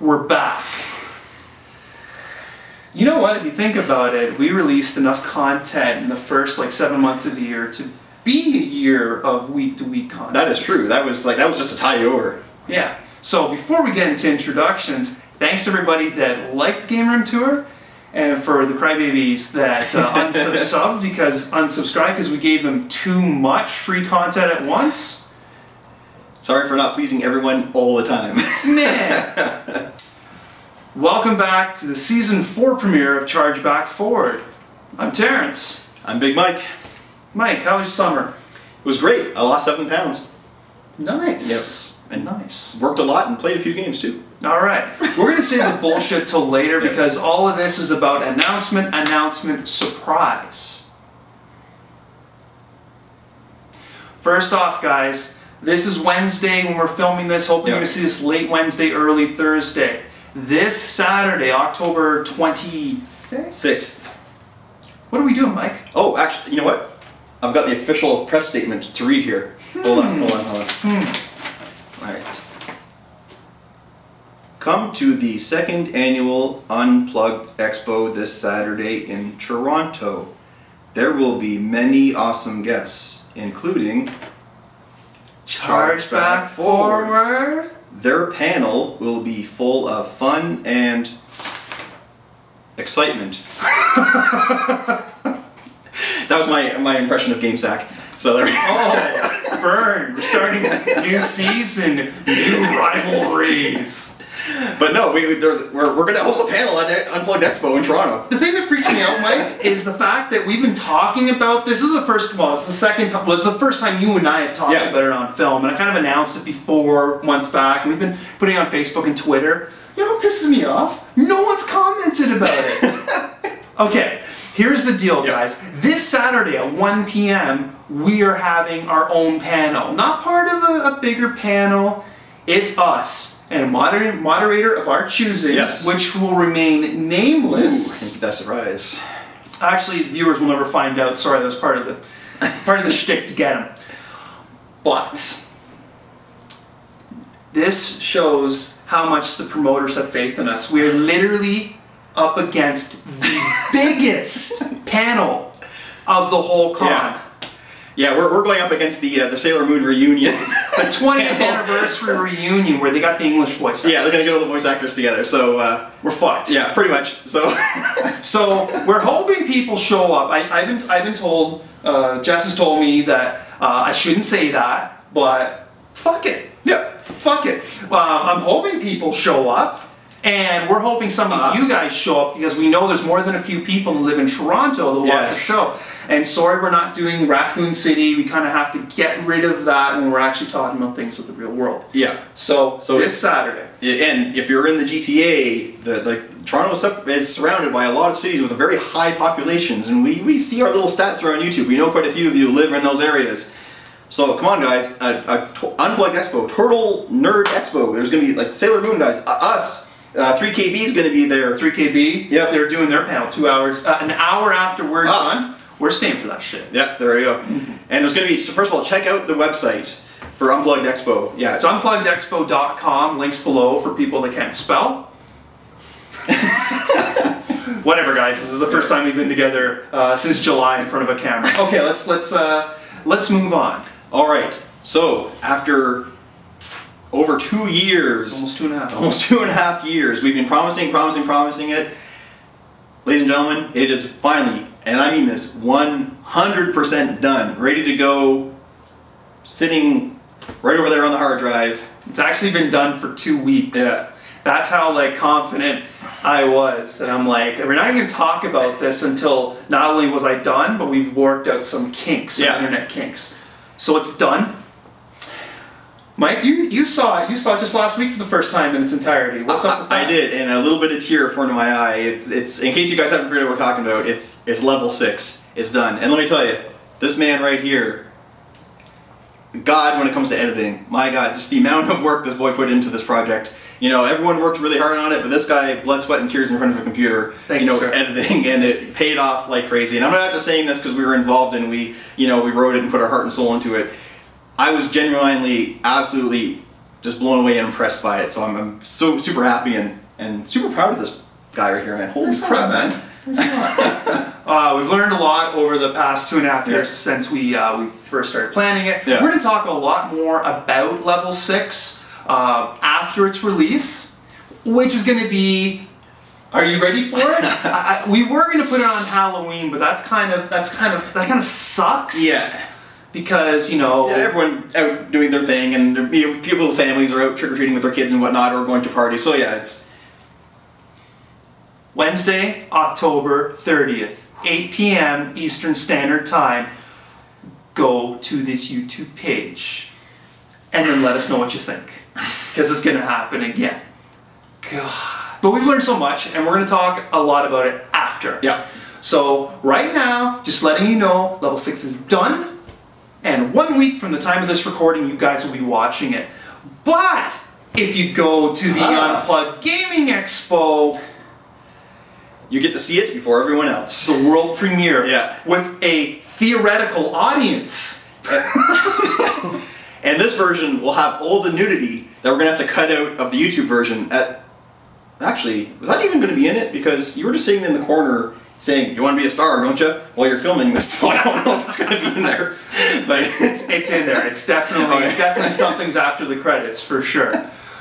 we're back. You know what? If you think about it, we released enough content in the first like seven months of the year to be a year of week to week content. That is true. That was like that was just a tie over. Yeah. So before we get into introductions, thanks to everybody that liked Game Room Tour, and for the crybabies that uh, unsubscribed because unsubscribed because we gave them too much free content at once. Sorry for not pleasing everyone all the time. Man. Welcome back to the season four premiere of Charge Back Forward. I'm Terrence. I'm Big Mike. Mike, how was your summer? It was great. I lost seven pounds. Nice. Yep. And nice. Worked a lot and played a few games too. All right. We're going to save the bullshit till later because all of this is about announcement, announcement, surprise. First off, guys, this is Wednesday when we're filming this. Hopefully, you're going to see this late Wednesday, early Thursday. This Saturday, October 26th. Sixth. What are we doing, Mike? Oh, actually, you know what? I've got the official press statement to read here. Hmm. Hold on, hold on, hold on. Hmm. All right. Come to the second annual Unplugged Expo this Saturday in Toronto. There will be many awesome guests, including Charge back forward. Their panel will be full of fun and excitement. that was my my impression of GameSack. So there. Oh, burn. We're starting a new season, new rivalries. But no, we, there's, we're, we're going to host a panel at Unplugged Expo in Toronto. The thing that freaks me out, Mike, is the fact that we've been talking about this. This is the first of all, it's the second time. Well, it's the first time you and I have talked Yeah. about it on film, and I kind of announced it before months back, and we've been putting it on Facebook and Twitter. You know what pisses me off? No one's commented about it. okay, here's the deal, guys. This Saturday at 1 p.m., we are having our own panel. Not part of a, a bigger panel. It's us and a moder- moderator of our choosing, Yes. which will remain nameless. Keep that surprise. Actually, viewers will never find out. Sorry, that was part of the part of the shtick to get them. But this shows how much the promoters have faith in us. We're literally up against the biggest panel of the whole con. Yeah. Yeah, we're, we're going up against the uh, the Sailor Moon reunion. The 20th anniversary reunion where they got the English voice. yeah, they're going to get all the voice actors together. So, uh, We're fucked. yeah, pretty much. So, So we're hoping people show up. I, I've been I've been told. Uh, Jess has told me that uh, I shouldn't say that, but fuck it. yeah. Fuck it. Uh, I'm hoping people show up, and we're hoping some of Uh. you guys show up because we know there's more than a few people who live in Toronto that watch the Yes. show. And sorry, we're not doing Raccoon City. We kind of have to get rid of that when we're actually talking about things with the real world. Yeah. So, So this if- Saturday. And if you're in the GTA, the, the Toronto is is surrounded by a lot of cities with very high populations, and we, we see our little stats there on YouTube. We know quite a few of you live in those areas. So come on, guys! A, a unplugged expo, Turtle Nerd Expo. There's gonna be like Sailor Moon guys, uh, us. Uh, 3KB is gonna be there. 3KB. Yep. They're doing their panel two hours, uh, an hour after we're Ah. done. We're staying for that shit. Yeah, there we go. And there's gonna be. So first of all, check out the website for Unplugged Expo. Yeah, It's unpluggedexpo.com, links below for people that can't spell. Whatever, guys. This is the first time we've been together uh, since July in front of a camera. Okay, let's let's uh, let's move on. All right. So after over two years, Almost two and a half. almost two and a half years, we've been promising, promising, promising it. Ladies and gentlemen, it is finally, and I mean this, 100% done, ready to go, sitting right over there on the hard drive. It's actually been done for two weeks. Yeah. That's how like confident I was that I'm like we're not even gonna talk about this until not only was I done, but we've worked out some kinks, Yeah. internet kinks. So it's done. Mike, you, you saw it. You saw it just last week for the first time in its entirety. What's up with I, that? I did, and a little bit of tear formed in my eye. It's, it's in case you guys haven't figured out what we're talking about. It's it's level six. It's done, and let me tell you, this man right here, God, when it comes to editing, my God, just the amount of work this boy put into this project. You know, everyone worked really hard on it, but this guy, blood, sweat, and tears in front of a computer, Thank you you, know, sir. editing, and it paid off like crazy. And I'm not just saying this because we were involved and we, you know, we wrote it and put our heart and soul into it. I was genuinely, absolutely just blown away and impressed by it. So I'm, I'm so super happy and, and super proud of this guy right here, man. Holy Thanks a crap, lot, man. Uh, we've learned a lot over the past two and a half years Yeah. since we uh, we first started planning it. Yeah. We're going to talk a lot more about Level Six uh, after its release, which is going to be. Are you ready for it? I, I, we were going to put it on Halloween, but that's kind of that's kind of that kind of sucks. Yeah. Because you know. Yeah, everyone out doing their thing, and you know, people with families are out trick or treating with their kids and whatnot, or going to parties. So yeah, it's Wednesday, October 30th, 8 p.m. Eastern Standard Time. Go to this YouTube page and then let us know what you think. Because it's going to happen again. God. But we've learned so much and we're going to talk a lot about it after. yeah. So, right now, just letting you know, level 6 is done. And one week from the time of this recording, you guys will be watching it. But if you go to the Ah. Unplugged Gaming Expo, You get to see it before everyone else. the world premiere Yeah. with a theoretical audience. And this version will have all the nudity that we're gonna have to cut out of the YouTube version. At actually, was that even gonna be in it? Because you were just sitting in the corner saying, "You want to be a star, don't you?" While you're filming this, so I don't know if it's gonna be in there. But It's in there. It's definitely Okay. definitely something's after the credits for sure.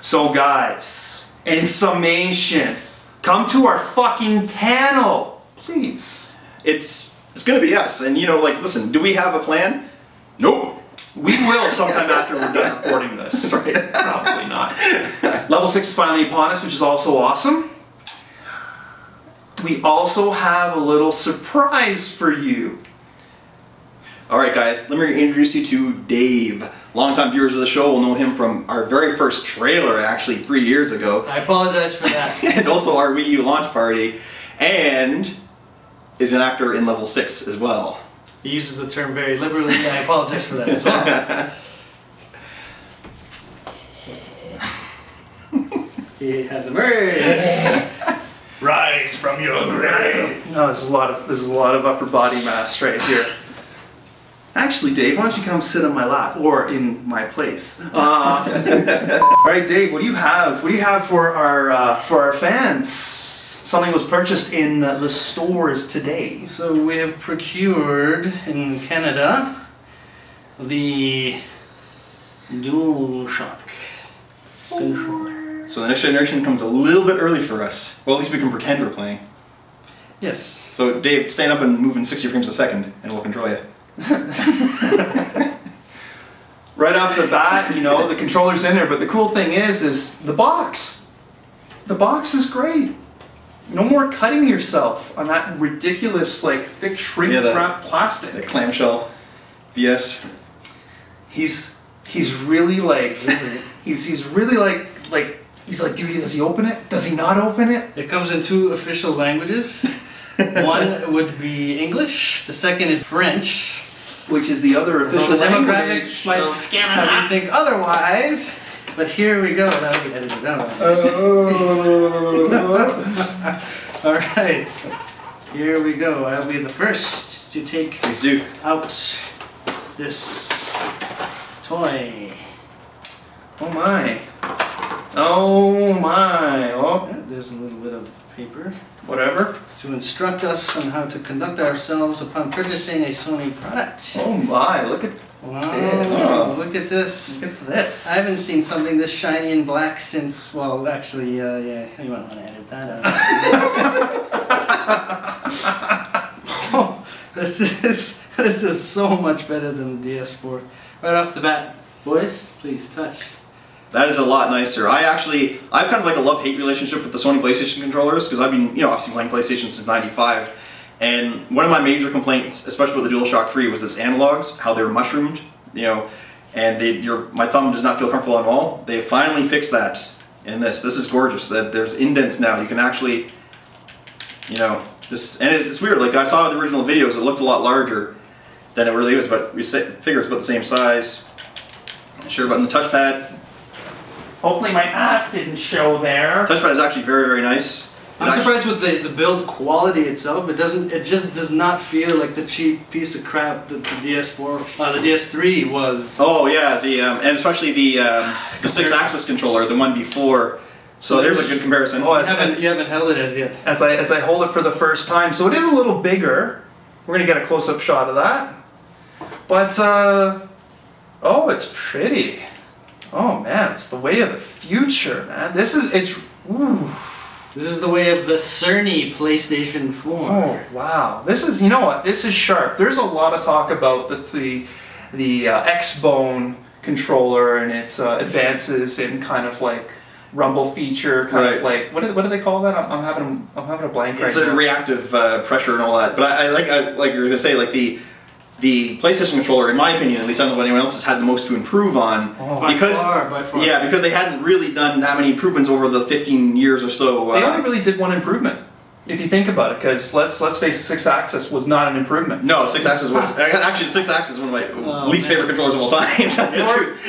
So guys, in summation, come to our fucking panel, please. it's it's gonna be us. And you know, like, listen, do we have a plan? Nope. We will sometime after we're done recording this. That's right. Probably not. Level 6 is finally upon us, which is also awesome. We also have a little surprise for you. All right, guys, let me introduce you to Dave. Longtime viewers of the show will know him from our very first trailer, actually three years ago, I apologize for that. and also our Wii U launch party, and is an actor in Level Six as well. He uses the term very liberally. and I apologize for that as well. he has emerged. Rise from your grave. No, there's a lot of there's a lot of upper body mass right here. Actually, Dave, why don't you come sit on my lap or in my place? Uh, all right, Dave, what do you have? What do you have for our uh, for our fans? Something was purchased in uh, the stores today. So we have procured in Canada the DualShock controller. So the next generation comes a little bit early for us. Well, at least we can pretend we're playing. Yes. So Dave, stand up and move in 60 frames a second, and we'll control you. Right off the bat, you know the controller's in there, but the cool thing is, is the box. The box is great. No more cutting yourself on that ridiculous, like thick shrink Yeah, the- wrap plastic. The clamshell BS. he's he's really like he's he's really like like he's like dude does he open it does he not open it It comes in two official languages. One would be English. The second is French. which is the other Well, official the language demographics might of have you think otherwise. But here we go. That'll be edited out. Oh. All right. Here we go. I'll be the first to take Please do. out this toy. oh my oh my oh Yeah, There's a little bit of paper whatever to instruct us on how to conduct ourselves upon purchasing a Sony product. oh my look at Wow! Yes. Look at this. look at this I haven't seen something this shiny and black since, well, actually, uh, yeah, you might want to edit that out. this is this is so much better than the DS4. Right off the bat, boys, please touch. That is a lot nicer. I actually, I've kind of like a love-hate relationship with the Sony PlayStation controllers because I've been, you know, obviously playing PlayStation since '95, and one of my major complaints, especially with the DualShock 3, was its analogs, how they're mushroomed, you know, and they, your, my thumb does not feel comfortable on them all. They finally fixed that in this. This is gorgeous. That there's indents now. You can actually, you know, this, and it's weird. Like I saw the original videos, it looked a lot larger than it really is, but we figure it's about the same size. Share button, the touchpad. Hopefully my ass didn't show there Touchpad is actually very, very nice. I'm Actually- surprised with the, the build quality itself. It doesn't. It just does not feel like the cheap piece of crap that the DS4, uh, the DS3 was. Oh yeah, the um, and especially the um, the six-axis controller, the one before. So there's a good comparison. Oh, You as, haven't, as, you haven't held it as yet. as I as I hold it for the first time, so it is a little bigger. We're gonna get a close-up shot of that. But uh, oh, it's pretty. Oh man, it's the way of the future, man. This is it's. Ooh. This is the way of the Cerny PlayStation 4. Oh wow! This is you know what? This is sharp. There's a lot of talk about the the, the uh, X-Bone controller and its uh, advances in kind of like rumble feature, kind of like what do, what do they call that? I'm, I'm having I'm having a blank it's right a now. reactive uh, pressure and all that. But I, I like I, like you were gonna say like the the PlayStation controller, in my opinion, at least I don't know what anyone else has had the most to improve on Oh. by because far, by far. yeah because they hadn't really done that many improvements over the 15 years or so. they uh, only really did one improvement, if you think about it. Because let's let's face it, six axis was not an improvement. no, six axis was actually six axis is one of my Oh, least man. favorite controllers of all time. to tell the Or- truth.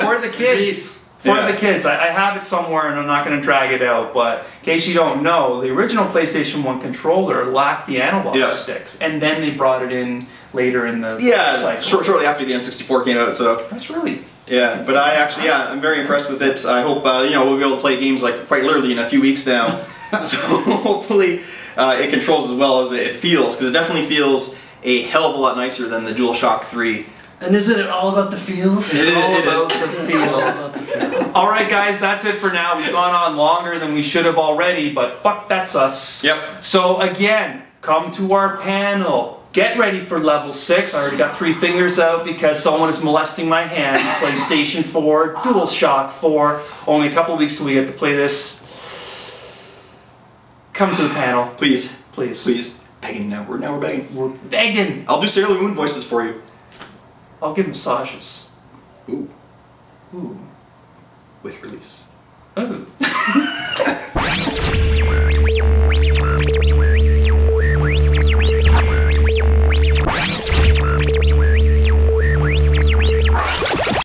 for the kids. For Yeah. the kids, I, I have it somewhere and I'm not going to drag it out. But in case you don't know, the original PlayStation One controller lacked the analog Yeah. sticks, and then they brought it in later in the yeah, cycle. short, shortly after the N64 came out. So That's really Yeah, but I actually, yeah, I'm very impressed with it. I hope uh, you know we'll be able to play games like quite literally in a few weeks now. so hopefully uh, it controls as well as it feels because it definitely feels a hell of a lot nicer than the DualShock 3. And isn't it all about the feels? It is- all it is. about the feels. the feels. All right, guys, that's it for now. We've gone on longer than we should have already, but fuck, that's us. Yep. So again, come to our panel. Get ready for level six. I already got three fingers out because someone is molesting my hand. PlayStation 4, DualShock 4. Only a couple weeks till we get to play this. Come to the panel, Please, please. please, begging now. We're now we're begging. We're begging. I'll do Sailor Moon voices for you. I'll give massages. Ooh. Ooh. With release. Oh.